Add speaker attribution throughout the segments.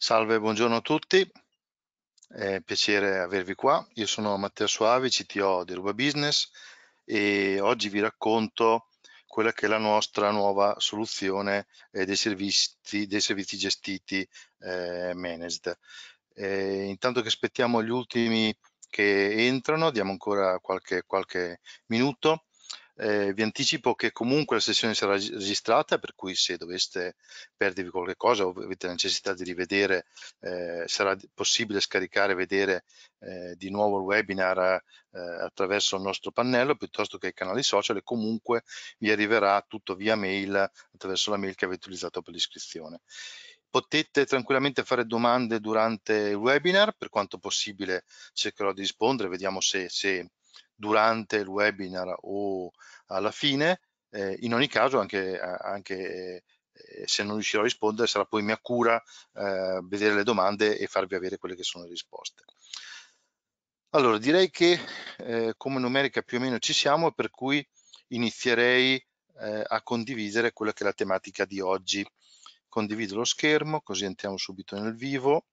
Speaker 1: Salve, buongiorno a tutti, è piacere avervi qua. Io sono Matteo Suavi, CTO di Ruba Business e oggi vi racconto quella che è la nostra nuova soluzione eh, dei, servizi, dei, servizi, gestiti eh, managed. Eh, intanto che aspettiamo gli ultimi che entrano, diamo ancora qualche, qualche minuto eh, vi anticipo che comunque la sessione sarà registrata, per cui se doveste perdervi qualche cosa o avete necessità di rivedere, eh, sarà possibile scaricare e vedere eh, di nuovo il webinar eh, attraverso il nostro pannello piuttosto che i canali social e comunque vi arriverà tutto via mail attraverso la mail che avete utilizzato per l'iscrizione. Potete tranquillamente fare domande durante il webinar, per quanto possibile cercherò di rispondere, vediamo se, se durante il webinar o alla fine. Eh, in ogni caso, anche, anche eh, se non riuscirò a rispondere, sarà poi mia cura eh, vedere le domande e farvi avere quelle che sono le risposte. Allora, direi che eh, come numerica più o meno ci siamo, per cui inizierei eh, a condividere quella che è la tematica di oggi. Condivido lo schermo, così entriamo subito nel vivo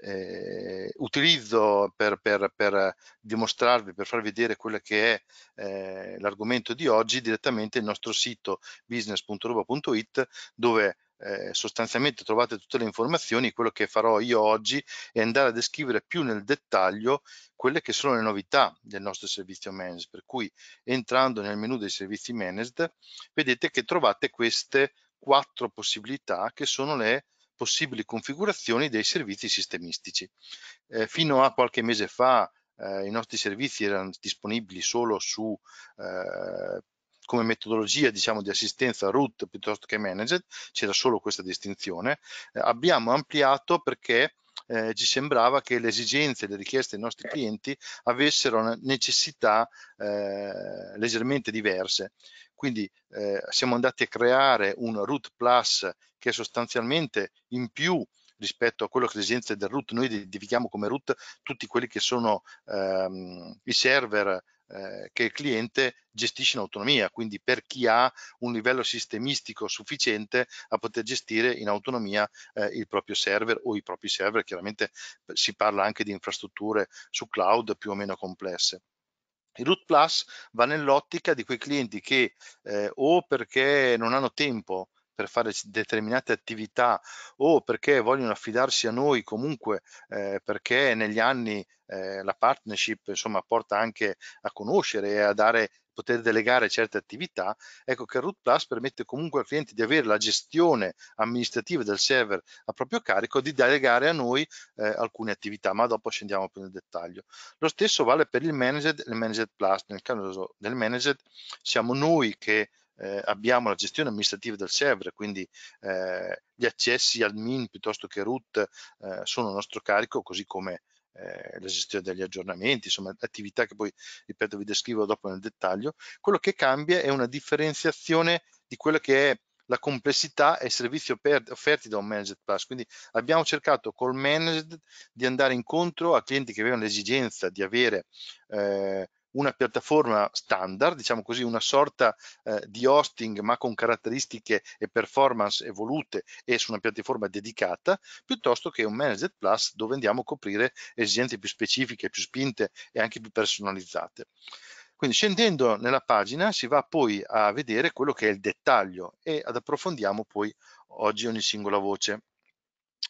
Speaker 1: eh, utilizzo per, per, per, dimostrarvi, per farvi vedere quello che è eh, l'argomento di oggi, direttamente il nostro sito business.ruba.it dove eh, sostanzialmente trovate tutte le informazioni, quello che farò io oggi è andare a descrivere più nel dettaglio quelle che sono le novità del nostro servizio managed, per cui entrando nel menu dei servizi managed vedete che trovate queste quattro possibilità che sono le possibili configurazioni dei servizi sistemistici. Eh, fino a qualche mese fa eh, i nostri servizi erano disponibili solo su eh, come metodologia diciamo, di assistenza root piuttosto che managed, c'era solo questa distinzione. Eh, abbiamo ampliato perché eh, ci sembrava che le esigenze e le richieste dei nostri clienti avessero necessità eh, leggermente diverse. Quindi eh, siamo andati a creare un root plus che è sostanzialmente in più rispetto a quello che le esigenze del root, noi identifichiamo come root tutti quelli che sono ehm, i server eh, che il cliente gestisce in autonomia, quindi per chi ha un livello sistemistico sufficiente a poter gestire in autonomia eh, il proprio server o i propri server, chiaramente si parla anche di infrastrutture su cloud più o meno complesse. Il Root Plus va nell'ottica di quei clienti che eh, o perché non hanno tempo per fare determinate attività o perché vogliono affidarsi a noi comunque eh, perché negli anni eh, la partnership insomma porta anche a conoscere e a dare poter delegare certe attività, ecco che Root Plus permette comunque al cliente di avere la gestione amministrativa del server a proprio carico, di delegare a noi eh, alcune attività, ma dopo scendiamo più nel dettaglio. Lo stesso vale per il Managed e il Managed Plus, nel caso del Managed siamo noi che eh, abbiamo la gestione amministrativa del server, quindi eh, gli accessi al min piuttosto che root eh, sono a nostro carico, così come eh, la gestione degli aggiornamenti, insomma attività che poi, ripeto, vi descrivo dopo nel dettaglio. Quello che cambia è una differenziazione di quello che è la complessità e i servizi offerti da un Managed Plus. Quindi abbiamo cercato col Managed di andare incontro a clienti che avevano l'esigenza di avere eh, una piattaforma standard, diciamo così, una sorta eh, di hosting ma con caratteristiche e performance evolute e su una piattaforma dedicata, piuttosto che un Managed Plus dove andiamo a coprire esigenze più specifiche, più spinte e anche più personalizzate. Quindi scendendo nella pagina si va poi a vedere quello che è il dettaglio e ad approfondiamo poi oggi ogni singola voce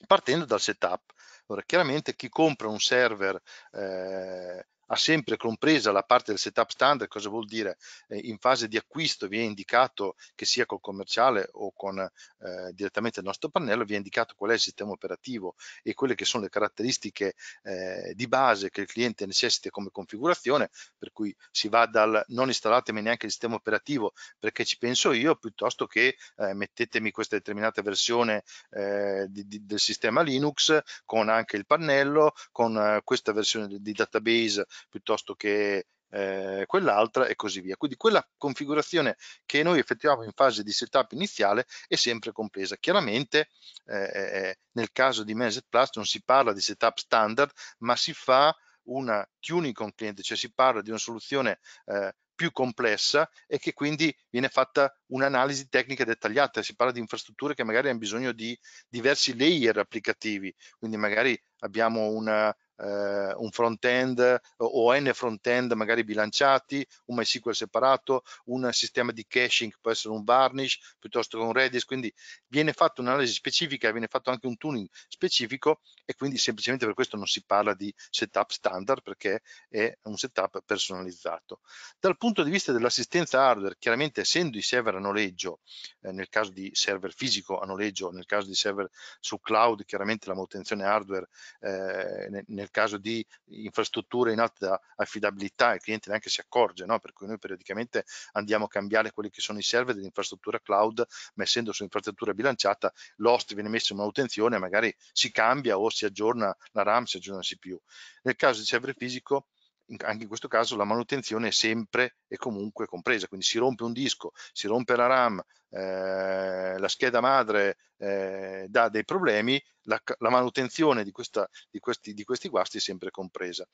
Speaker 1: partendo dal setup. Ora, chiaramente chi compra un server eh, ha sempre compresa la parte del setup standard, cosa vuol dire? Eh, in fase di acquisto viene indicato che sia col commerciale o con eh, direttamente il nostro pannello, viene indicato qual è il sistema operativo e quelle che sono le caratteristiche eh, di base che il cliente necessita come configurazione, per cui si va dal non installatemi neanche il sistema operativo perché ci penso io, piuttosto che eh, mettetemi questa determinata versione eh, di, di, del sistema Linux con anche il pannello, con eh, questa versione di database piuttosto che eh, quell'altra e così via. Quindi quella configurazione che noi effettuiamo in fase di setup iniziale è sempre compresa. Chiaramente eh, eh, nel caso di Managed Plus non si parla di setup standard, ma si fa una tuning con cliente, cioè si parla di una soluzione eh, più complessa e che quindi viene fatta un'analisi tecnica dettagliata. Si parla di infrastrutture che magari hanno bisogno di diversi layer applicativi, quindi magari abbiamo una, eh, un front-end o n front-end magari bilanciati, un MySQL separato, un sistema di caching può essere un Varnish piuttosto che un Redis, quindi viene fatta un'analisi specifica, viene fatto anche un tuning specifico e quindi semplicemente per questo non si parla di setup standard perché è un setup personalizzato. Dal punto di vista dell'assistenza hardware, chiaramente essendo i server a noleggio, eh, nel caso di server fisico a noleggio, nel caso di server su cloud, chiaramente la manutenzione hardware eh, nel nel caso di infrastrutture in alta affidabilità il cliente neanche si accorge, no? per cui noi periodicamente andiamo a cambiare quelli che sono i server dell'infrastruttura cloud, ma essendo su infrastruttura bilanciata l'host viene messo in manutenzione, magari si cambia o si aggiorna la RAM, si aggiorna il CPU. Nel caso di server fisico anche in questo caso la manutenzione è sempre e comunque compresa, quindi si rompe un disco, si rompe la RAM, eh, la scheda madre eh, dà dei problemi, la, la manutenzione di, questa, di, questi, di, questi, guasti è sempre compresa.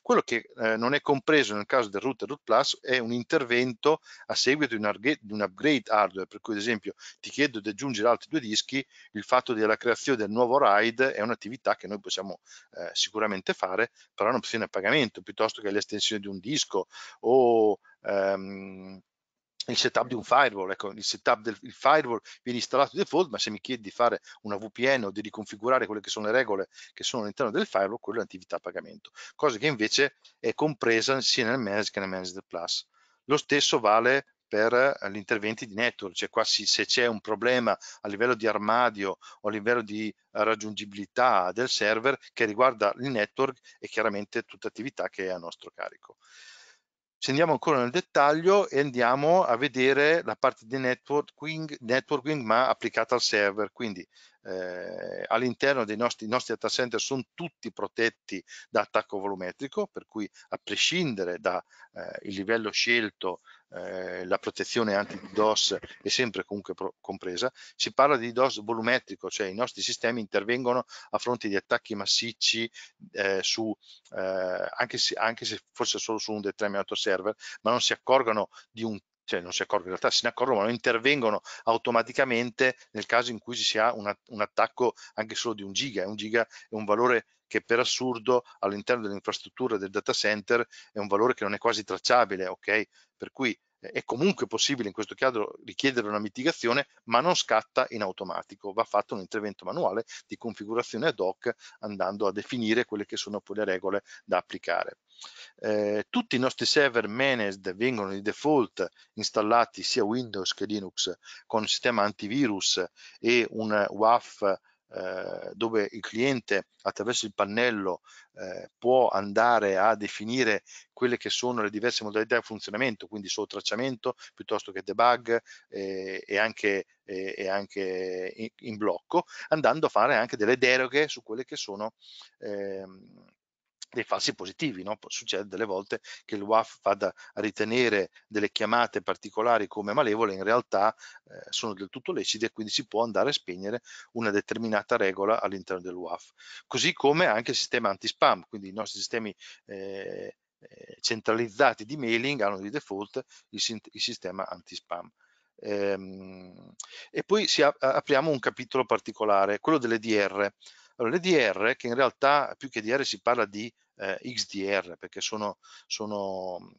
Speaker 1: Quello che eh, non è compreso nel caso del router root plus è un intervento a seguito di un, di un, upgrade hardware, per cui ad esempio ti chiedo di aggiungere altri due dischi, il fatto della creazione del nuovo RAID è un'attività che noi possiamo eh, sicuramente fare, però è un'opzione a pagamento, piuttosto che l'estensione di un disco o ehm, il setup di un firewall, ecco, il setup del il firewall viene installato di default, ma se mi chiedi di fare una VPN o di riconfigurare quelle che sono le regole che sono all'interno del firewall, quella è un'attività a pagamento, cosa che invece è compresa sia nel Manage che nel Managed Plus. Lo stesso vale per eh, gli interventi di network, cioè qua si, se c'è un problema a livello di armadio o a livello di raggiungibilità del server che riguarda il network è chiaramente tutta attività che è a nostro carico. Se andiamo ancora nel dettaglio e andiamo a vedere la parte di networking, networking ma applicata al server, quindi eh, all'interno dei nostri, nostri data center sono tutti protetti da attacco volumetrico, per cui a prescindere dal eh, livello scelto eh, la protezione anti-DOS è sempre comunque compresa. Si parla di DOS volumetrico, cioè i nostri sistemi intervengono a fronte di attacchi massicci eh, su, eh, anche, se, anche se forse solo su un determinato server, ma non si accorgono di un cioè non si accorgono, in realtà se ne accorgono, ma non intervengono automaticamente nel caso in cui si ha una, un attacco anche solo di un giga. Un giga è un valore che per assurdo all'interno dell'infrastruttura del data center è un valore che non è quasi tracciabile, ok? Per cui è comunque possibile in questo caso richiedere una mitigazione, ma non scatta in automatico, va fatto un intervento manuale di configurazione ad hoc andando a definire quelle che sono poi le regole da applicare. Eh, tutti i nostri server managed vengono di default installati sia Windows che Linux con un sistema antivirus e un WAF eh, dove il cliente attraverso il pannello eh, può andare a definire quelle che sono le diverse modalità di funzionamento, quindi solo tracciamento piuttosto che debug eh, e anche, eh, e anche in, in, blocco, andando a fare anche delle deroghe su quelle che sono ehm, dei falsi positivi, no? succede delle volte che il WAF vada a ritenere delle chiamate particolari come malevole, in realtà eh, sono del tutto lecite e quindi si può andare a spegnere una determinata regola all'interno del WAF. Così come anche il sistema anti-spam, quindi i nostri sistemi eh, eh centralizzati di mailing hanno di default il, il sistema anti-spam. Ehm, e poi si, apriamo un capitolo particolare, quello delle DR. Allora, le DR, che in realtà più che DR si parla di eh, XDR, perché sono, sono,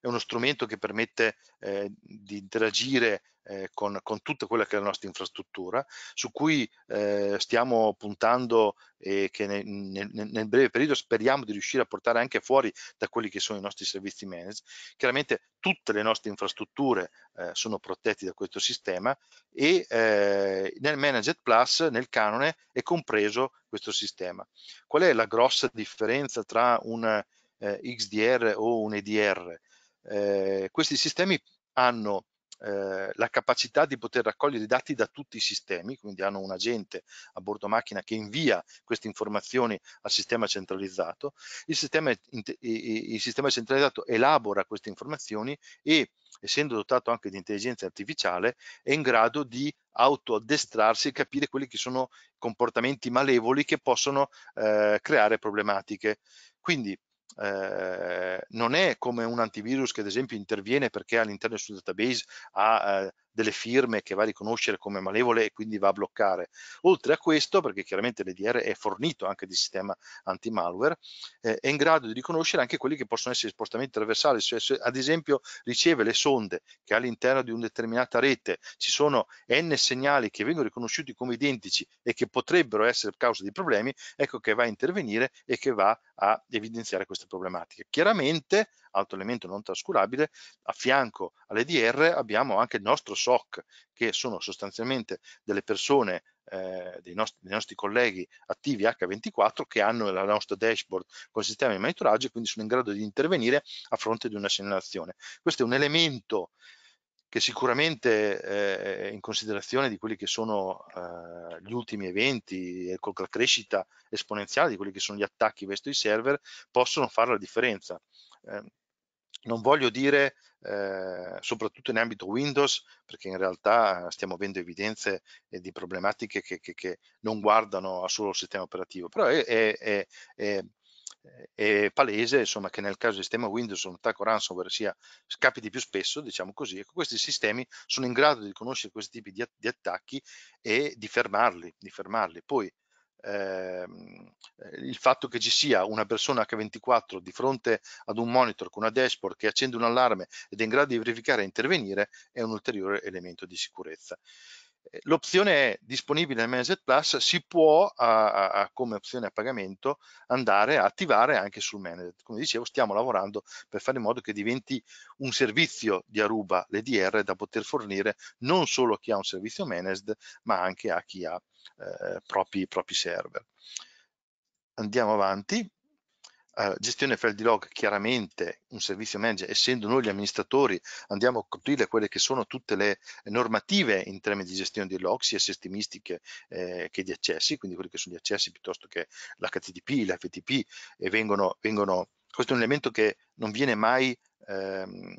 Speaker 1: è uno strumento che permette eh, di interagire eh, con, con, tutta quella che è la nostra infrastruttura, su cui eh, stiamo puntando e che nel, nel, nel, breve periodo speriamo di riuscire a portare anche fuori da quelli che sono i nostri servizi managed. Chiaramente tutte le nostre infrastrutture eh, sono protette da questo sistema e eh, nel Managed Plus, nel canone, è compreso questo sistema. Qual è la grossa differenza tra un eh, XDR o un EDR? Eh, questi sistemi hanno eh, la capacità di poter raccogliere i dati da tutti i sistemi, quindi hanno un agente a bordo macchina che invia queste informazioni al sistema centralizzato, il sistema, il sistema centralizzato elabora queste informazioni e essendo dotato anche di intelligenza artificiale, è in grado di autoaddestrarsi e capire quelli che sono comportamenti malevoli che possono eh, creare problematiche. Quindi eh, non è come un antivirus che ad esempio interviene perché all'interno del suo database ha eh, delle firme che va a riconoscere come malevole e quindi va a bloccare. Oltre a questo, perché chiaramente l'EDR è fornito anche di sistema anti-malware, eh, è in grado di riconoscere anche quelli che possono essere spostamenti trasversali, cioè se ad esempio riceve le sonde che all'interno di una determinata rete ci sono n segnali che vengono riconosciuti come identici e che potrebbero essere causa di problemi, ecco che va a intervenire e che va a evidenziare queste problematiche. Chiaramente altro elemento non trascurabile, a fianco all'EDR abbiamo anche il nostro SOC, che sono sostanzialmente delle persone, eh, dei, nostri, dei, nostri, colleghi attivi H24 che hanno la nostra dashboard con il sistema di monitoraggio e quindi sono in grado di intervenire a fronte di una segnalazione. Questo è un elemento che sicuramente eh, in considerazione di quelli che sono eh, gli ultimi eventi e con la crescita esponenziale di quelli che sono gli attacchi verso i server possono fare la differenza. Eh, non voglio dire eh, soprattutto in ambito Windows, perché in realtà stiamo avendo evidenze eh, di problematiche che, che, che, non guardano al solo sistema operativo, però è, è, è, è palese insomma, che nel caso del sistema Windows un attacco ransomware sia, capiti più spesso, diciamo così, ecco, questi sistemi sono in grado di conoscere questi tipi di, di attacchi e di fermarli, di fermarli. Poi ehm, il fatto che ci sia una persona H24 di fronte ad un monitor con una dashboard che accende un allarme ed è in grado di verificare e intervenire è un ulteriore elemento di sicurezza. Eh, l'opzione è disponibile nel Managed Plus, si può a, a, come opzione a pagamento andare a attivare anche sul Managed. Come dicevo, stiamo lavorando per fare in modo che diventi un servizio di Aruba, l'EDR, da poter fornire non solo a chi ha un servizio Managed, ma anche a chi ha eh, propri, propri server. Andiamo avanti. Uh, gestione file di log, chiaramente un servizio manager, essendo noi gli amministratori, andiamo a coprire quelle che sono tutte le normative in termini di gestione di log, sia sistemistiche eh, che di accessi, quindi quelli che sono gli accessi piuttosto che l'HTTP, l'FTP, e vengono, vengono, questo è un elemento che non viene mai ehm,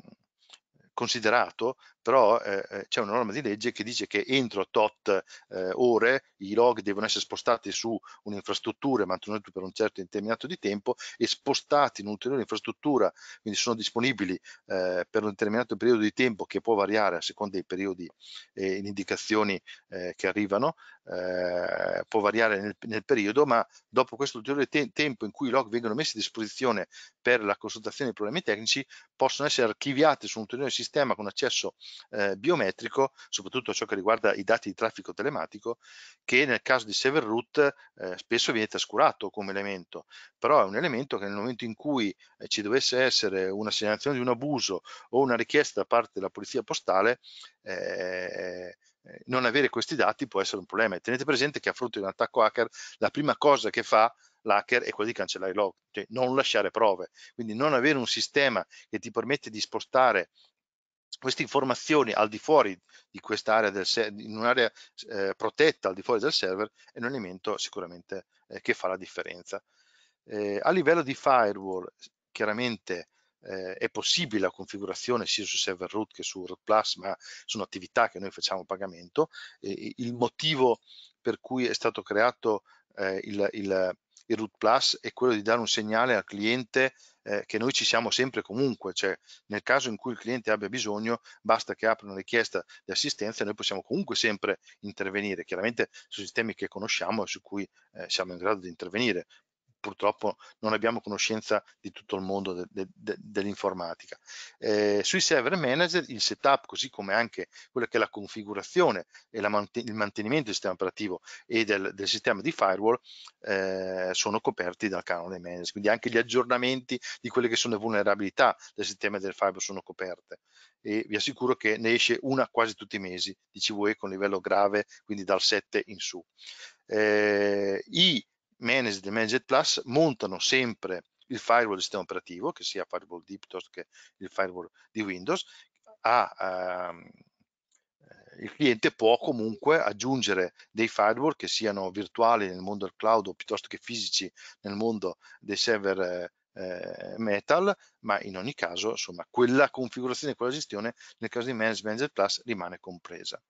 Speaker 1: considerato, però eh, eh, c'è una norma di legge che dice che entro tot eh, ore i log devono essere spostati su un'infrastruttura mantenuti per un certo determinato di tempo e spostati in un'ulteriore infrastruttura, quindi sono disponibili eh, per un determinato periodo di tempo che può variare a seconda dei periodi e indicazioni eh, che arrivano, eh, può variare nel, nel, periodo, ma dopo questo ulteriore te tempo in cui i log vengono messi a disposizione per la consultazione dei problemi tecnici, possono essere archiviati su un ulteriore sistema con accesso eh, biometrico, soprattutto ciò che riguarda i dati di traffico telematico, che nel caso di server root eh, spesso viene trascurato come elemento, però è un elemento che nel momento in cui eh, ci dovesse essere una segnalazione di un abuso o una richiesta da parte della polizia postale, eh, non avere questi dati può essere un problema. Tenete presente che a fronte di un attacco hacker la prima cosa che fa l'hacker è quella di cancellare i log, cioè non lasciare prove. Quindi non avere un sistema che ti permette di spostare queste informazioni al di fuori di quest'area in un'area eh, protetta al di fuori del server è un elemento sicuramente eh, che fa la differenza. Eh, a livello di firewall chiaramente eh, è possibile la configurazione sia su server root che su root plus ma sono attività che noi facciamo a pagamento il motivo per cui è stato creato eh, il, il, il root plus è quello di dare un segnale al cliente eh, che noi ci siamo sempre comunque, cioè nel caso in cui il cliente abbia bisogno basta che apra una richiesta di assistenza e noi possiamo comunque sempre intervenire, chiaramente su sistemi che conosciamo e su cui eh, siamo in grado di intervenire purtroppo non abbiamo conoscenza di tutto il mondo de, de, de, dell'informatica. Eh, sui server manager il setup, così come anche quella che è la configurazione e la manten il mantenimento del sistema operativo e del, del sistema di firewall eh, sono coperti dal canone manager, quindi anche gli aggiornamenti di quelle che sono le vulnerabilità del sistema del firewall sono coperte e vi assicuro che ne esce una quasi tutti i mesi di CVE con livello grave, quindi dal 7 in su. Eh, I Managed e Managed Plus montano sempre il firewall del sistema operativo, che sia firewall di piuttosto che il firewall di Windows, a, uh, il cliente può comunque aggiungere dei firewall che siano virtuali nel mondo del cloud o piuttosto che fisici nel mondo dei server eh, metal, ma in ogni caso insomma quella configurazione, quella gestione nel caso di Managed Managed Plus rimane compresa.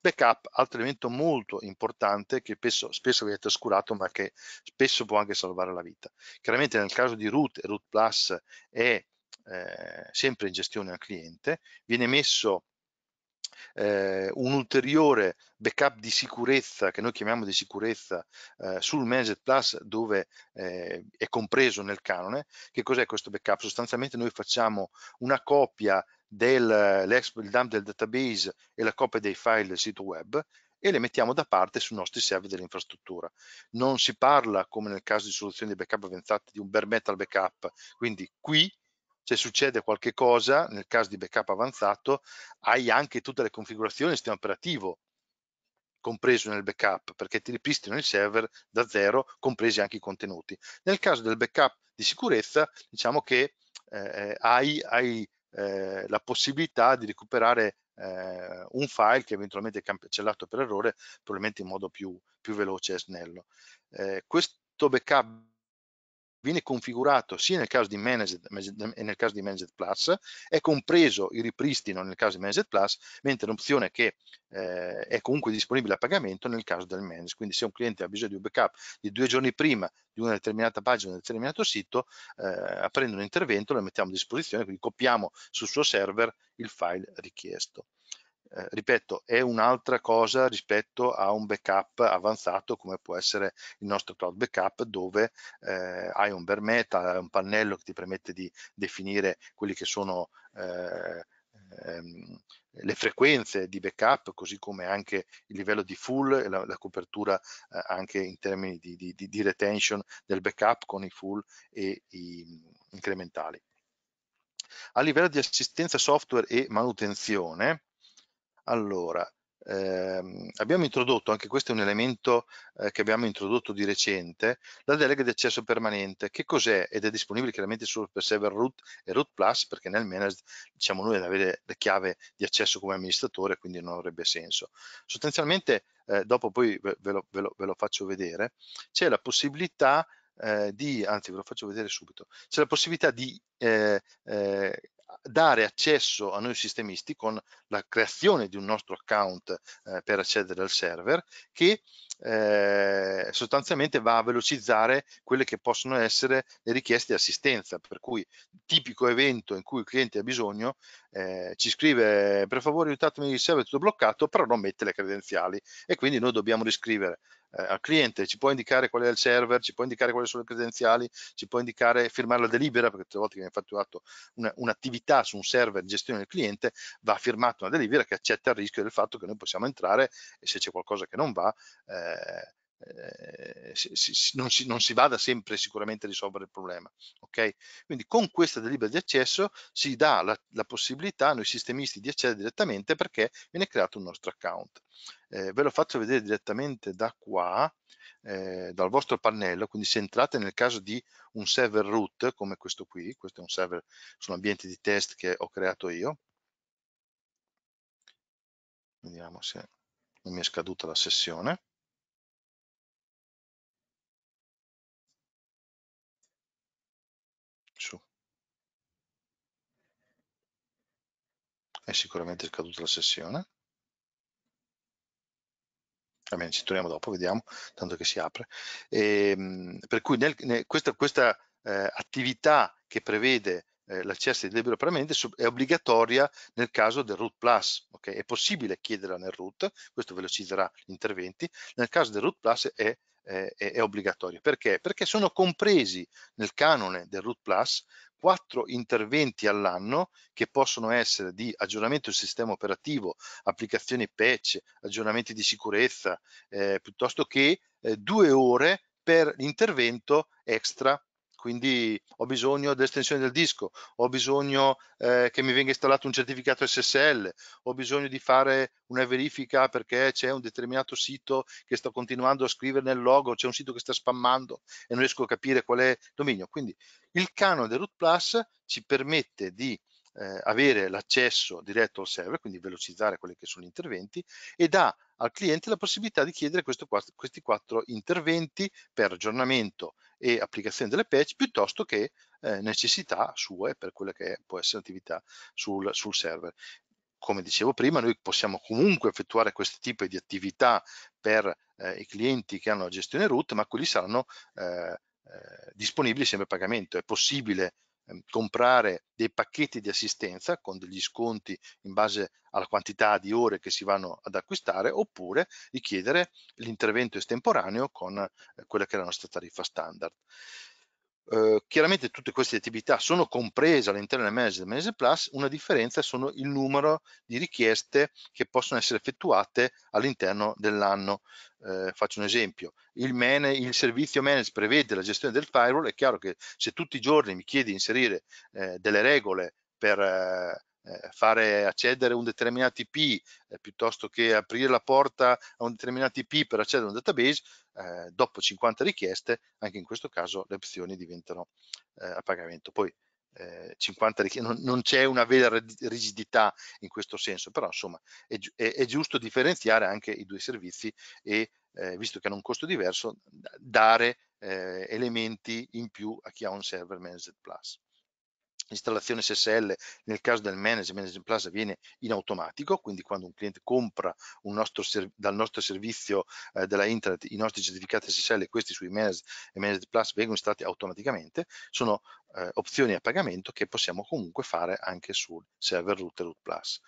Speaker 1: Backup, altro elemento molto importante che spesso, spesso viene trascurato ma che spesso può anche salvare la vita. Chiaramente nel caso di Root, Root Plus è eh, sempre in gestione al cliente, viene messo eh, un ulteriore backup di sicurezza che noi chiamiamo di sicurezza eh, sul Managed Plus dove eh, è compreso nel canone. Che cos'è questo backup? Sostanzialmente noi facciamo una copia del il dump del database e la copia dei file del sito web e le mettiamo da parte sui nostri server dell'infrastruttura. Non si parla, come nel caso di soluzioni di backup avanzate, di un bare metal backup, quindi qui se succede qualche cosa, nel caso di backup avanzato, hai anche tutte le configurazioni del sistema operativo compreso nel backup, perché ti ripristinano il server da zero, compresi anche i contenuti. Nel caso del backup di sicurezza, diciamo che eh, hai, hai eh, la possibilità di recuperare eh, un file che eventualmente è cancellato per errore, probabilmente in modo più, più veloce e snello. Eh, questo backup viene configurato sia nel caso di Managed, e nel caso di Managed Plus, è compreso il ripristino nel caso di Managed Plus, mentre l'opzione che eh, è comunque disponibile a pagamento nel caso del Managed. Quindi se un cliente ha bisogno di un backup di due giorni prima di una determinata pagina, di un determinato sito, eh, aprendo un intervento lo mettiamo a disposizione, quindi copiamo sul suo server il file richiesto eh, ripeto, è un'altra cosa rispetto a un backup avanzato come può essere il nostro cloud backup dove eh, hai un bare metal, un pannello che ti permette di definire quelli che sono eh, ehm, le frequenze di backup, così come anche il livello di full e la, la copertura eh, anche in termini di, di, di, retention del backup con i full e i incrementali. A livello di assistenza software e manutenzione, allora, ehm, abbiamo introdotto, anche questo è un elemento eh, che abbiamo introdotto di recente, la delega di accesso permanente. Che cos'è? Ed è disponibile chiaramente solo per server root e root plus, perché nel managed diciamo noi ad avere la chiave di accesso come amministratore, quindi non avrebbe senso. Sostanzialmente, eh, dopo poi ve, lo, ve, lo, ve lo faccio vedere, c'è la possibilità eh, di, anzi ve lo faccio vedere subito, c'è la possibilità di eh, eh, dare accesso a noi sistemisti con la creazione di un nostro account eh, per accedere al server che eh, sostanzialmente va a velocizzare quelle che possono essere le richieste di assistenza, per cui tipico evento in cui il cliente ha bisogno eh, ci scrive per favore aiutatemi il server è tutto bloccato, però non mette le credenziali. E quindi noi dobbiamo riscrivere eh, al cliente, ci può indicare qual è il server, ci può indicare quali sono le credenziali, ci può indicare firmare la delibera, perché tutte le volte che viene fatto un'attività su un server di gestione del cliente, va firmata una delibera che accetta il rischio del fatto che noi possiamo entrare e se c'è qualcosa che non va, eh, eh, si, si, non, si, non, si, vada sempre sicuramente a risolvere il problema. Okay? Quindi con questa delibera di accesso si dà la, la, possibilità a noi sistemisti di accedere direttamente perché viene creato un nostro account. Eh, ve lo faccio vedere direttamente da qua, eh, dal vostro pannello, quindi se entrate nel caso di un server root come questo qui, questo è un server, sono ambienti di test che ho creato io, vediamo se non mi è scaduta la sessione. Su. È sicuramente scaduta la sessione. Va bene, ci torniamo dopo, vediamo, tanto che si apre. E, ehm, per cui nel, nel, questa, questa eh, attività che prevede eh, l'accesso di libero permanente è obbligatoria nel caso del root plus, okay? è possibile chiederla nel root, questo velocizzerà gli interventi, nel caso del root plus è, è, è obbligatorio. Perché? Perché sono compresi nel canone del root plus quattro interventi all'anno che possono essere di aggiornamento del sistema operativo, applicazioni patch, aggiornamenti di sicurezza, eh, piuttosto che eh, due ore per l'intervento extra quindi ho bisogno dell'estensione del disco, ho bisogno eh, che mi venga installato un certificato SSL, ho bisogno di fare una verifica perché c'è un determinato sito che sto continuando a scrivere nel logo, c'è un sito che sta spammando e non riesco a capire qual è il dominio. Quindi il canone Root Plus ci permette di eh, avere l'accesso diretto al server, quindi velocizzare quelli che sono gli interventi, e dà al cliente la possibilità di chiedere questo, questi quattro interventi per aggiornamento e applicazione delle patch piuttosto che eh, necessità sue per quella che può essere l'attività sul, sul server. come dicevo prima, noi possiamo comunque effettuare questo tipo di attività per eh, i clienti che hanno la gestione root, ma quelli saranno eh, eh, disponibili sempre a pagamento. È possibile ehm, comprare dei pacchetti di assistenza con degli sconti in base alla quantità di ore che si vanno ad acquistare oppure richiedere l'intervento estemporaneo con eh, quella che è la nostra tariffa standard. Eh, chiaramente tutte queste attività sono comprese all'interno del Managed Managed Plus, una differenza sono il numero di richieste che possono essere effettuate all'interno dell'anno. Eh, faccio un esempio, il, man, il, servizio managed prevede la gestione del firewall, è chiaro che se tutti i giorni mi chiedi di inserire eh, delle regole per eh, fare accedere un determinato IP eh, piuttosto che aprire la porta a un determinato IP per accedere a un database, eh, dopo 50 richieste, anche in questo caso le opzioni diventano eh, a pagamento. Poi 50 eh, richieste, non, non c'è una vera rigidità in questo senso, però insomma è, è, è giusto differenziare anche i due servizi e eh, visto che hanno un costo diverso, dare elementi in più a chi ha un server Managed Plus. L'installazione SSL nel caso del Management, Management Plus avviene in automatico, quindi quando un cliente compra un nostro dal nostro servizio eh, della internet i nostri certificati SSL, questi sui Managed e Management Plus vengono installati automaticamente, sono eh, opzioni a pagamento che possiamo comunque fare anche sul server Router Root Plus.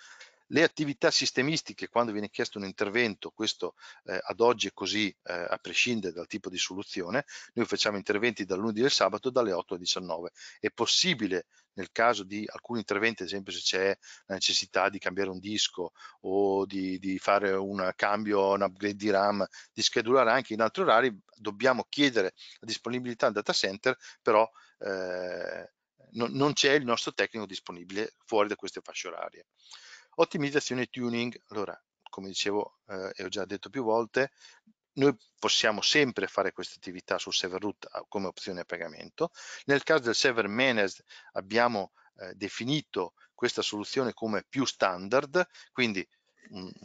Speaker 1: Le attività sistemistiche, quando viene chiesto un intervento, questo eh, ad oggi è così eh, a prescindere dal tipo di soluzione, noi facciamo interventi dal lunedì al sabato dalle 8 alle 19. È possibile nel caso di alcuni interventi, ad esempio se c'è la necessità di cambiare un disco o di, di fare un cambio, un upgrade di RAM, di schedulare anche in altri orari, dobbiamo chiedere la disponibilità al data center, però eh, non, non c'è il nostro tecnico disponibile fuori da queste fasce orarie. Ottimizzazione e tuning, allora come dicevo eh, e ho già detto più volte, noi possiamo sempre fare queste attività sul server root come opzione a pagamento. Nel caso del server managed abbiamo eh, definito questa soluzione come più standard, quindi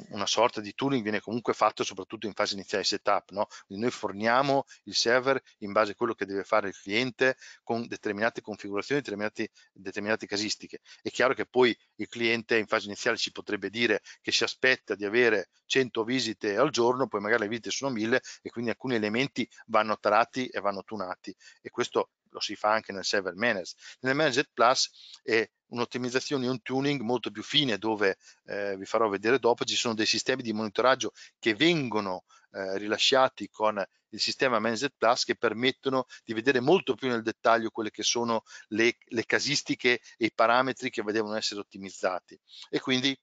Speaker 1: una sorta di tooling viene comunque fatto soprattutto in fase iniziale di setup, no? Quindi noi forniamo il server in base a quello che deve fare il cliente con determinate configurazioni, determinate, determinate casistiche. È chiaro che poi il cliente in fase iniziale ci potrebbe dire che si aspetta di avere 100 visite al giorno, poi magari le visite sono 1000 e quindi alcuni elementi vanno tarati e vanno tunati e questo lo si fa anche nel server managed. Nel managed plus è un'ottimizzazione, un tuning molto più fine dove eh, vi farò vedere dopo ci sono dei sistemi di monitoraggio che vengono eh, rilasciati con il sistema Managed Plus che permettono di vedere molto più nel dettaglio quelle che sono le, le casistiche e i parametri che devono essere ottimizzati e quindi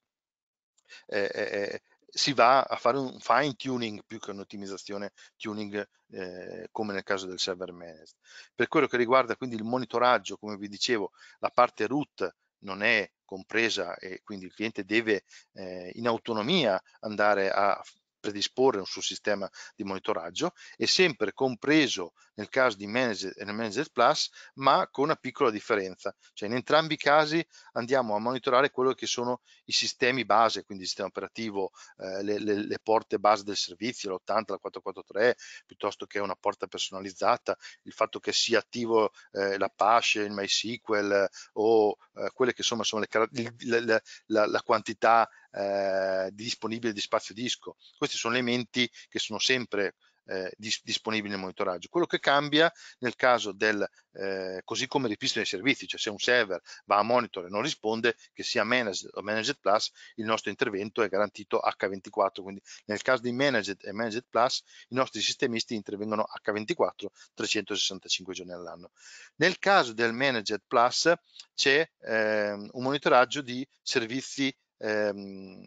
Speaker 1: eh, eh, eh si va a fare un fine tuning più che un'ottimizzazione tuning eh, come nel caso del server managed. Per quello che riguarda quindi il monitoraggio, come vi dicevo, la parte root non è compresa e quindi il cliente deve eh, in autonomia andare a predisporre un suo sistema di monitoraggio, è sempre compreso nel caso di Managed e nel Managed Plus, ma con una piccola differenza, cioè in entrambi i casi andiamo a monitorare quello che sono i sistemi base, quindi il sistema operativo, eh, le, le, le, porte base del servizio, l'80, la 443, piuttosto che una porta personalizzata, il fatto che sia attivo eh, l'Apache, il MySQL o eh, quelle che sono, sono le, la, la, quantità eh, disponibile di spazio disco. Questi sono elementi che sono sempre eh, dis disponibili nel monitoraggio. Quello che cambia nel caso del, eh, così come ripristino dei servizi, cioè se un server va a monitor e non risponde, che sia Managed o Managed Plus, il nostro intervento è garantito H24, quindi nel caso di Managed e Managed Plus i nostri sistemisti intervengono H24 365 giorni all'anno. Nel caso del Managed Plus c'è eh, un monitoraggio di servizi ehm,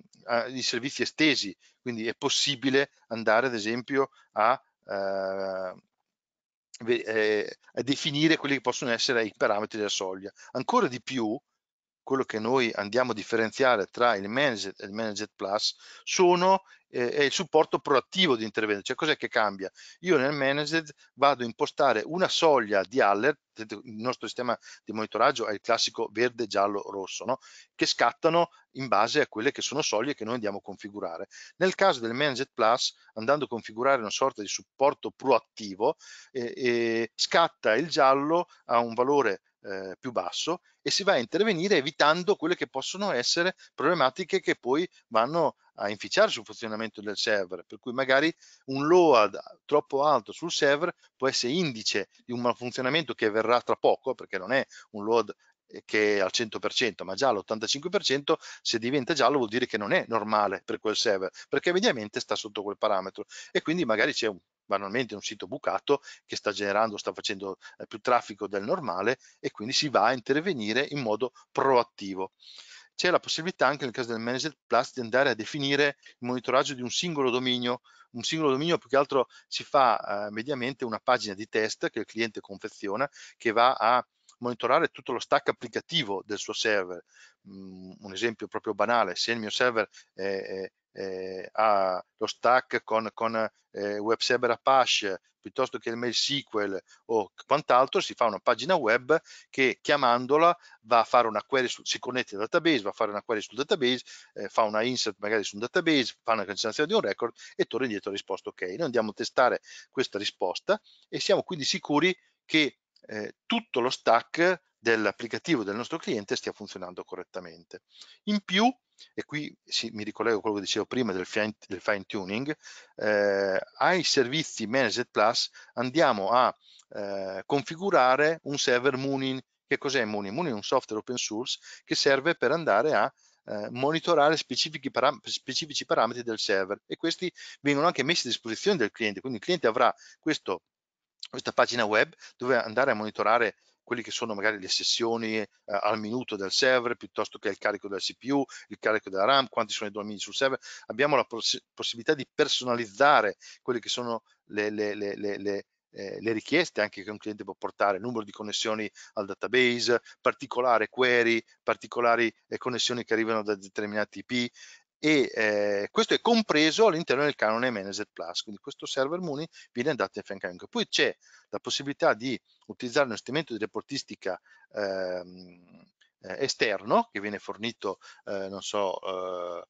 Speaker 1: di servizi estesi, quindi è possibile andare ad esempio a, eh, eh, a definire quelli che possono essere i parametri della soglia. Ancora di più, quello che noi andiamo a differenziare tra il Managed e il Managed Plus sono eh, è il supporto proattivo di intervento, cioè cos'è che cambia? Io nel Managed vado a impostare una soglia di alert, il nostro sistema di monitoraggio è il classico verde, giallo, rosso, no? che scattano in base a quelle che sono soglie che noi andiamo a configurare. Nel caso del Managed Plus, andando a configurare una sorta di supporto proattivo, eh, eh, scatta il giallo a un valore eh, più basso e si va a intervenire evitando quelle che possono essere problematiche che poi vanno a inficiare sul funzionamento del server, per cui magari un load troppo alto sul server può essere indice di un malfunzionamento che verrà tra poco, perché non è un load eh, che è al 100%, ma già all'85%, se diventa giallo vuol dire che non è normale per quel server, perché mediamente sta sotto quel parametro e quindi magari c'è un banalmente un sito bucato che sta generando, sta facendo eh, più traffico del normale e quindi si va a intervenire in modo proattivo. C'è la possibilità anche nel caso del Managed Plus di andare a definire il monitoraggio di un singolo dominio. Un singolo dominio più che altro si fa eh, mediamente una pagina di test che il cliente confeziona che va a monitorare tutto lo stack applicativo del suo server. Mm, un esempio proprio banale, se il mio server è, è, eh, ha lo stack con, con eh, web server Apache piuttosto che il MailSQL o quant'altro, si fa una pagina web che chiamandola va a fare una query, su, si connette al database, va a fare una query sul database, eh, fa una insert magari su un database, fa una cancellazione di un record e torna indietro risposta ok. Noi andiamo a testare questa risposta e siamo quindi sicuri che eh, tutto lo stack dell'applicativo del nostro cliente stia funzionando correttamente. In più, e qui sì, mi ricollego a quello che dicevo prima del fine, del fine tuning, eh, ai servizi Managed Plus andiamo a eh, configurare un server Moonin. Che cos'è Moonin? Moonin è un software open source che serve per andare a eh, monitorare specifici, param specifici parametri del server e questi vengono anche messi a disposizione del cliente, quindi il cliente avrà questo questa pagina web dove andare a monitorare quelli che sono magari le sessioni eh, al minuto del server piuttosto che il carico della CPU, il carico della RAM, quanti sono i domini sul server. Abbiamo la poss possibilità di personalizzare quelle che sono le, le, le, le eh, le richieste anche che un cliente può portare, numero di connessioni al database, particolari query, particolari eh, connessioni che arrivano da determinati IP e eh, questo è compreso all'interno del canone Managed Plus, quindi questo server Muni viene dato a fianco. Poi c'è la possibilità di utilizzare uno strumento di reportistica ehm, eh, esterno che viene fornito, eh, non so, eh,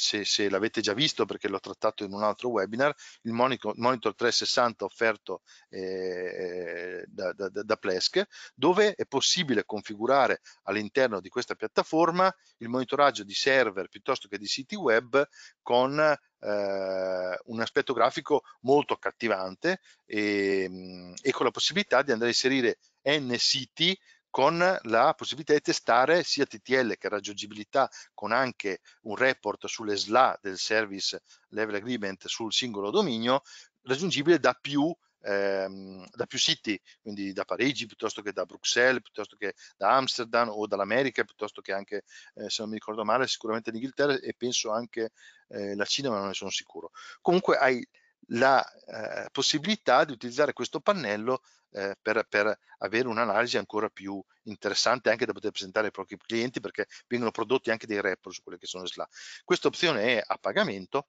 Speaker 1: se, se l'avete già visto perché l'ho trattato in un altro webinar, il monitor, monitor 360 offerto eh, da, da, da Plesk, dove è possibile configurare all'interno di questa piattaforma il monitoraggio di server piuttosto che di siti web con eh, un aspetto grafico molto accattivante e, e con la possibilità di andare a inserire n siti con la possibilità di testare sia TTL che raggiungibilità con anche un report sulle SLA del Service Level Agreement sul singolo dominio raggiungibile da più ehm, da più siti, quindi da Parigi piuttosto che da Bruxelles, piuttosto che da Amsterdam o dall'America, piuttosto che anche, eh, se non mi ricordo male, sicuramente l'Inghilterra e penso anche eh, la Cina, ma non ne sono sicuro. Comunque hai la eh, possibilità di utilizzare questo pannello eh, per, per, avere un'analisi ancora più interessante anche da poter presentare ai propri clienti perché vengono prodotti anche dei report su quelle che sono le SLA. Questa opzione è a pagamento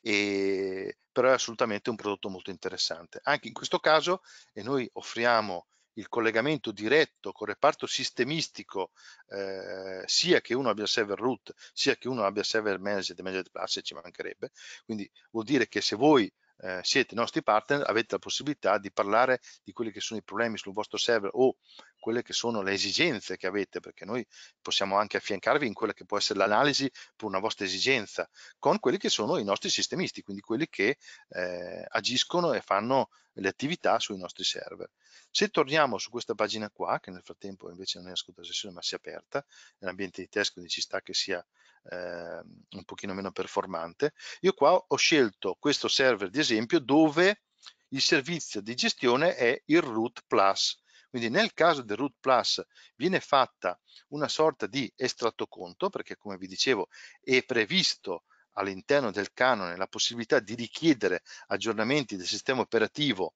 Speaker 1: e, però è assolutamente un prodotto molto interessante. Anche in questo caso e noi offriamo il collegamento diretto col reparto sistemistico, eh, sia che uno abbia server root, sia che uno abbia server managed e managed plus, ci mancherebbe. Quindi vuol dire che se voi eh, siete nostri partner, avete la possibilità di parlare di quelli che sono i problemi sul vostro server o quelle che sono le esigenze che avete, perché noi possiamo anche affiancarvi in quella che può essere l'analisi per una vostra esigenza, con quelli che sono i nostri sistemisti, quindi quelli che eh, agiscono e fanno le attività sui nostri server. Se torniamo su questa pagina qua, che nel frattempo invece non è ascolta la sessione ma si è aperta, nell'ambiente di test quindi ci sta che sia eh, un pochino meno performante, io qua ho scelto questo server di esempio dove il servizio di gestione è il root plus. Quindi nel caso del root plus viene fatta una sorta di estratto conto, perché come vi dicevo è previsto all'interno del canone la possibilità di richiedere aggiornamenti del sistema operativo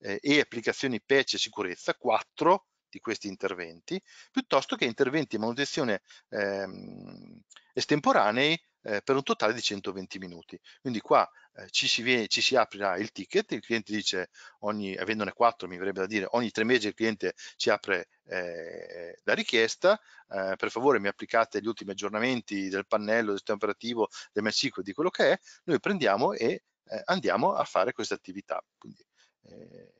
Speaker 1: eh, e applicazioni patch e sicurezza, 4 di questi interventi, piuttosto che interventi di manutenzione ehm, estemporanei eh, per un totale di 120 minuti. Quindi qua eh, ci, si viene, ci, si aprirà il ticket, il cliente dice, ogni, avendone 4 mi verrebbe da dire, ogni tre mesi il cliente ci apre eh, la richiesta, eh, per favore mi applicate gli ultimi aggiornamenti del pannello, del sistema operativo, del MySQL, di quello che è, noi prendiamo e eh, andiamo a fare questa attività. Quindi, eh,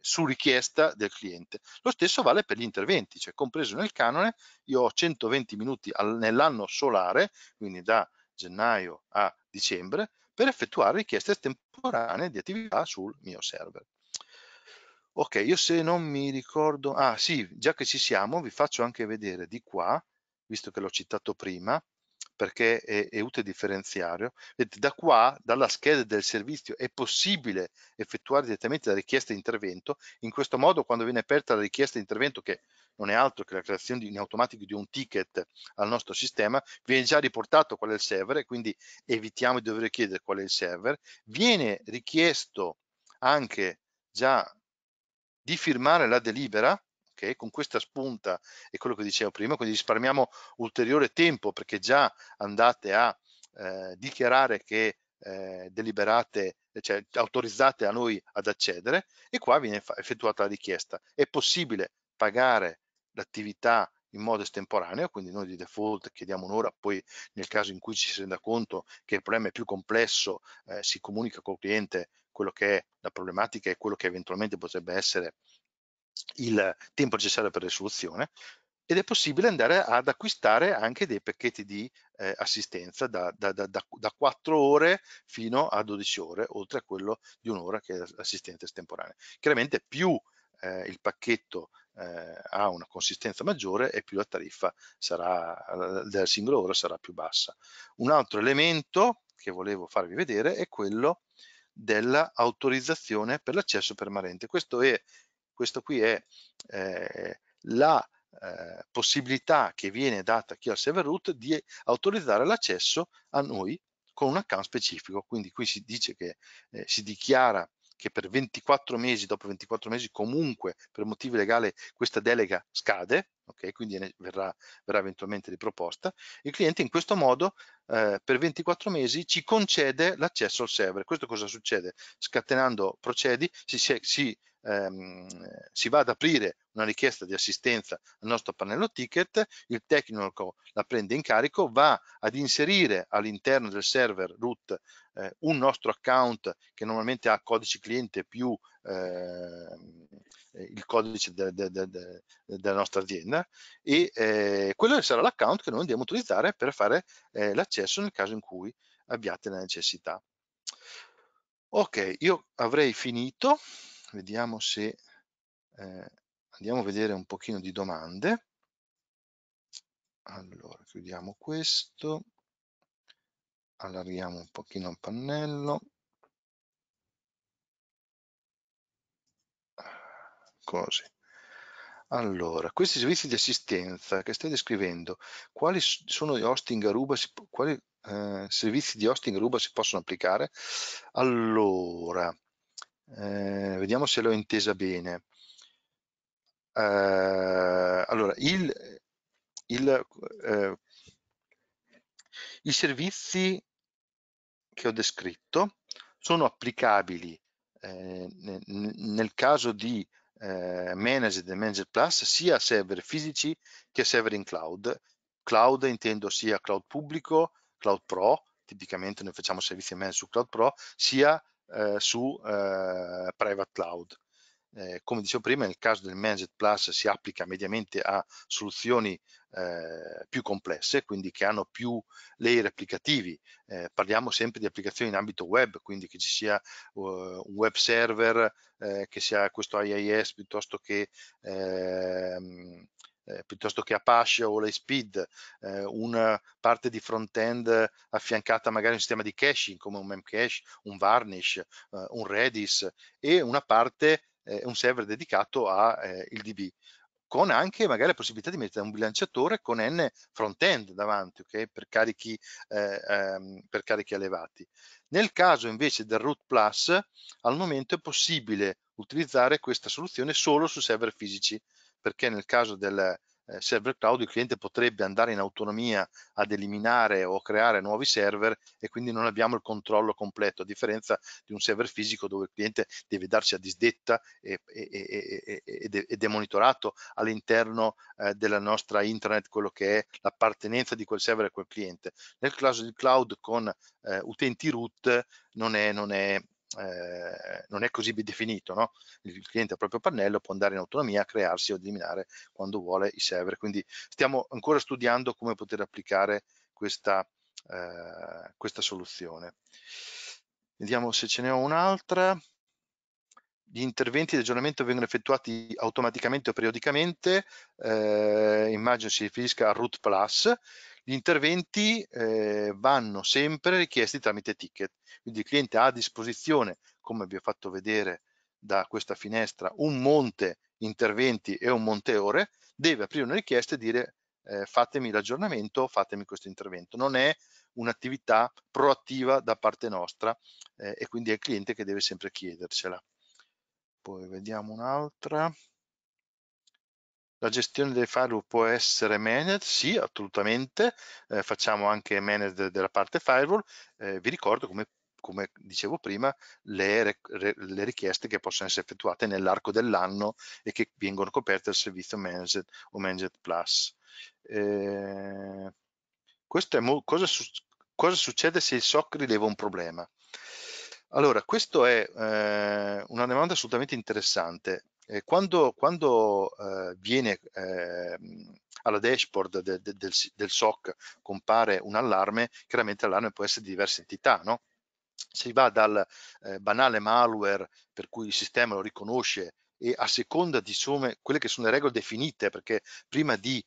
Speaker 1: su richiesta del cliente. Lo stesso vale per gli interventi, cioè compreso nel canone io ho 120 minuti nell'anno solare, quindi da gennaio a dicembre, per effettuare richieste estemporanee di attività sul mio server. Ok, io se non mi ricordo, ah sì, già che ci siamo, vi faccio anche vedere di qua, visto che l'ho citato prima, perché è, è utile differenziario. Da qua, dalla scheda del servizio, è possibile effettuare direttamente la richiesta di intervento. In questo modo, quando viene aperta la richiesta di intervento, che non è altro che la creazione in automatico di un ticket al nostro sistema, viene già riportato qual è il server e quindi evitiamo di dover chiedere qual è il server. Viene richiesto anche già di firmare la delibera okay? con questa spunta è quello che dicevo prima, quindi risparmiamo ulteriore tempo perché già andate a eh, dichiarare che eh, deliberate, cioè autorizzate a noi ad accedere e qua viene effettuata la richiesta. È possibile pagare l'attività in modo estemporaneo, quindi noi di default chiediamo un'ora, poi nel caso in cui ci si renda conto che il problema è più complesso, eh, si comunica col cliente quello che è la problematica e quello che eventualmente potrebbe essere il tempo necessario per risoluzione ed è possibile andare ad acquistare anche dei pacchetti di eh, assistenza da, da, da, da, 4 ore fino a 12 ore, oltre a quello di un'ora che è l'assistente estemporanea. Chiaramente più eh, il pacchetto eh, ha una consistenza maggiore e più la tariffa sarà, della singola ora sarà più bassa. Un altro elemento che volevo farvi vedere è quello dell'autorizzazione per l'accesso permanente. Questo è questo qui è eh, la eh, possibilità che viene data a chi ha il server root di autorizzare l'accesso a noi con un account specifico. Quindi qui si dice che eh, si dichiara che per 24 mesi, dopo 24 mesi comunque per motivi legali questa delega scade, ok? quindi verrà, verrà eventualmente riproposta. Il cliente in questo modo eh, per 24 mesi ci concede l'accesso al server. Questo cosa succede? Scatenando procedi si, si ehm, si va ad aprire una richiesta di assistenza al nostro pannello ticket, il tecnico la prende in carico, va ad inserire all'interno del server root eh, un nostro account che normalmente ha codice cliente più eh, il codice de, de, de, della nostra azienda e eh, quello sarà l'account che noi andiamo a utilizzare per fare eh, l'accesso nel caso in cui abbiate la necessità. Ok, io avrei finito vediamo se eh, andiamo a vedere un pochino di domande. Allora, chiudiamo questo, allarghiamo un pochino il pannello. Così. Allora, questi servizi di assistenza che stai descrivendo, quali sono gli hosting Aruba, quali eh, servizi di hosting Aruba si possono applicare? Allora, eh, vediamo se l'ho intesa bene. Eh, allora, il, il, eh, i servizi che ho descritto sono applicabili eh, nel caso di eh, Managed e Managed Plus sia a server fisici che a server in cloud. Cloud intendo sia cloud pubblico, cloud pro, tipicamente noi facciamo servizi managed su cloud pro, sia su eh, private cloud. Eh, come dicevo prima, nel caso del Managed Plus si applica mediamente a soluzioni eh, più complesse, quindi che hanno più layer applicativi. Eh, parliamo sempre di applicazioni in ambito web, quindi che ci sia uh, un web server, eh, che sia questo IIS piuttosto che ehm, eh, piuttosto che Apache o Lightspeed, eh, una parte di front-end affiancata magari a un sistema di caching come un Memcache, un Varnish, eh, un Redis e una parte, eh, un server dedicato al eh, DB con anche magari la possibilità di mettere un bilanciatore con n front-end davanti, okay? per, carichi, eh, ehm, per carichi elevati. Nel caso invece del Root Plus, al momento è possibile utilizzare questa soluzione solo su server fisici, perché nel caso del eh, server cloud il cliente potrebbe andare in autonomia ad eliminare o creare nuovi server e quindi non abbiamo il controllo completo, a differenza di un server fisico dove il cliente deve darsi a disdetta ed è monitorato all'interno eh, della nostra intranet quello che è l'appartenenza di quel server a quel cliente. Nel caso di cloud con eh, utenti root non è, non è eh, non è così definito, no? il cliente al proprio pannello può andare in autonomia, crearsi o eliminare quando vuole i server, quindi stiamo ancora studiando come poter applicare questa, eh, questa soluzione. Vediamo se ce n'è un'altra. Gli interventi di aggiornamento vengono effettuati automaticamente o periodicamente, eh, immagino si riferisca a Root Plus, gli interventi eh, vanno sempre richiesti tramite ticket, quindi il cliente ha a disposizione, come vi ho fatto vedere da questa finestra, un monte interventi e un monte ore, deve aprire una richiesta e dire eh, fatemi l'aggiornamento, fatemi questo intervento. Non è un'attività proattiva da parte nostra eh, e quindi è il cliente che deve sempre chiedercela. Poi vediamo un'altra. La gestione dei firewall può essere managed? Sì, assolutamente. Eh, facciamo anche managed della parte firewall. Eh, vi ricordo come come dicevo prima, le, le, richieste che possono essere effettuate nell'arco dell'anno e che vengono coperte dal servizio Managed o Managed Plus. Eh, cosa, su cosa succede se il SOC rileva un problema? Allora, questa è eh, una domanda assolutamente interessante. Eh, quando, quando eh, viene ehm, alla dashboard de, de, del, del, SOC compare un allarme, chiaramente l'allarme può essere di diverse entità, no? Si va dal eh, banale malware per cui il sistema lo riconosce e a seconda di insomma, quelle che sono le regole definite, perché prima di,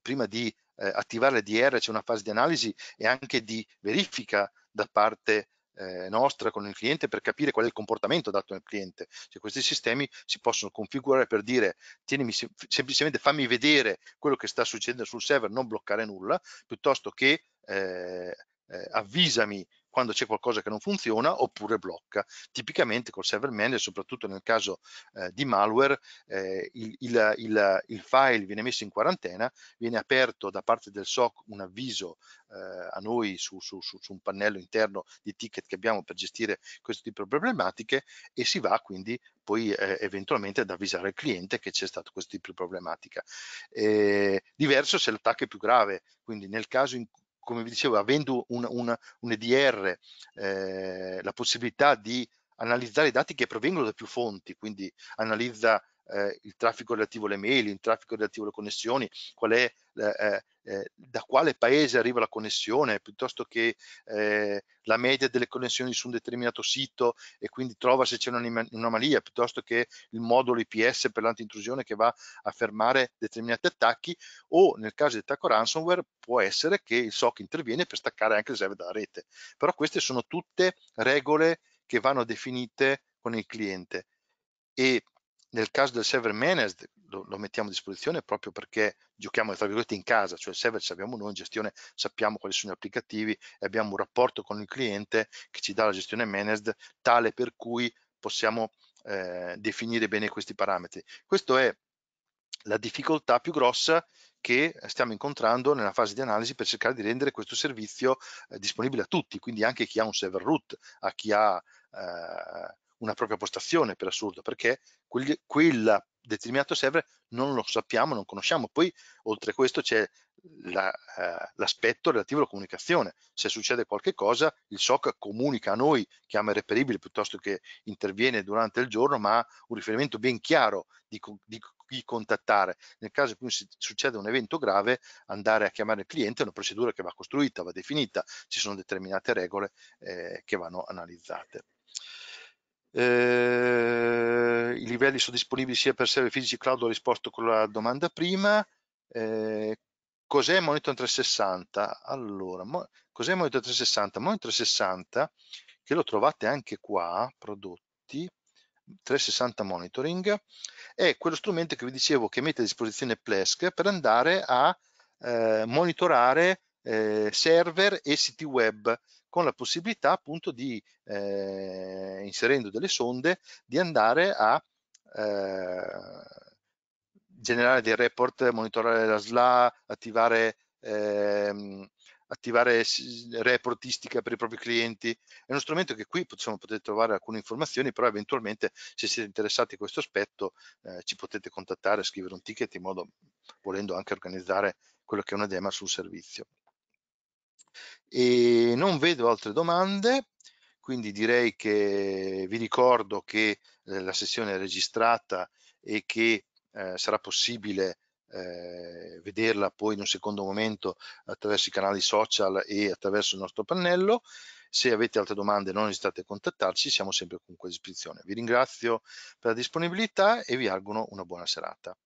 Speaker 1: prima di eh, attivare le DR c'è una fase di analisi e anche di verifica da parte eh, nostra con il cliente per capire qual è il comportamento dato al cliente. Cioè, questi sistemi si possono configurare per dire tienimi, semplicemente fammi vedere quello che sta succedendo sul server, non bloccare nulla, piuttosto che eh, eh, avvisami quando c'è qualcosa che non funziona oppure blocca. Tipicamente col server manager, soprattutto nel caso eh, di malware, eh, il, il, il, il, file viene messo in quarantena, viene aperto da parte del SOC un avviso eh, a noi su, su, su, su, un pannello interno di ticket che abbiamo per gestire questo tipo di problematiche e si va quindi poi eh, eventualmente ad avvisare il cliente che c'è stato questo tipo di problematica. Eh, diverso se l'attacco è più grave, quindi nel caso in come vi dicevo, avendo un, un, un EDR eh, la possibilità di analizzare i dati che provengono da più fonti, quindi analizza eh, il traffico relativo alle mail, il traffico relativo alle connessioni, qual è, eh, eh, da quale paese arriva la connessione, piuttosto che eh, la media delle connessioni su un determinato sito e quindi trova se c'è un'anomalia, piuttosto che il modulo IPS per l'anti-intrusione che va a fermare determinati attacchi, o nel caso di attacco ransomware può essere che il SOC interviene per staccare anche il server dalla rete. Però queste sono tutte regole che vanno definite con il cliente e nel caso del server managed lo, lo, mettiamo a disposizione proprio perché giochiamo tra virgolette in casa, cioè il server ce l'abbiamo noi in gestione, sappiamo quali sono gli applicativi e abbiamo un rapporto con il cliente che ci dà la gestione managed tale per cui possiamo eh, definire bene questi parametri. Questa è la difficoltà più grossa che stiamo incontrando nella fase di analisi per cercare di rendere questo servizio eh, disponibile a tutti, quindi anche chi ha un server root, a chi ha eh, una propria postazione per assurdo, perché quel, quel determinato server non lo sappiamo, non conosciamo. Poi oltre a questo c'è la, eh, l'aspetto relativo alla comunicazione. Se succede qualche cosa, il SOC comunica a noi, chiama reperibile piuttosto che interviene durante il giorno, ma ha un riferimento ben chiaro di, di chi contattare. Nel caso in cui succede un evento grave, andare a chiamare il cliente è una procedura che va costruita, va definita, ci sono determinate regole eh, che vanno analizzate. Eh, I livelli sono disponibili sia per server fisici cloud, ho risposto con la domanda prima. Eh, cos'è Monitor 360? Allora, mo, cos'è Monitor 360? Monitor 360, che lo trovate anche qua, prodotti, 360 Monitoring, è quello strumento che vi dicevo che mette a disposizione Plesk per andare a eh, monitorare eh, server e siti web con la possibilità appunto di, eh, inserendo delle sonde, di andare a eh, generare dei report, monitorare la SLA, attivare, ehm, attivare reportistica per i propri clienti. È uno strumento che qui insomma, potete trovare alcune informazioni, però eventualmente se siete interessati a questo aspetto eh, ci potete contattare, scrivere un ticket in modo, volendo anche organizzare quello che è una demo sul servizio. E non vedo altre domande, quindi direi che vi ricordo che eh, la sessione è registrata e che eh, sarà possibile eh, vederla poi in un secondo momento attraverso i canali social e attraverso il nostro pannello. Se avete altre domande non esitate a contattarci, siamo sempre comunque a disposizione. Vi ringrazio per la disponibilità e vi auguro una buona serata.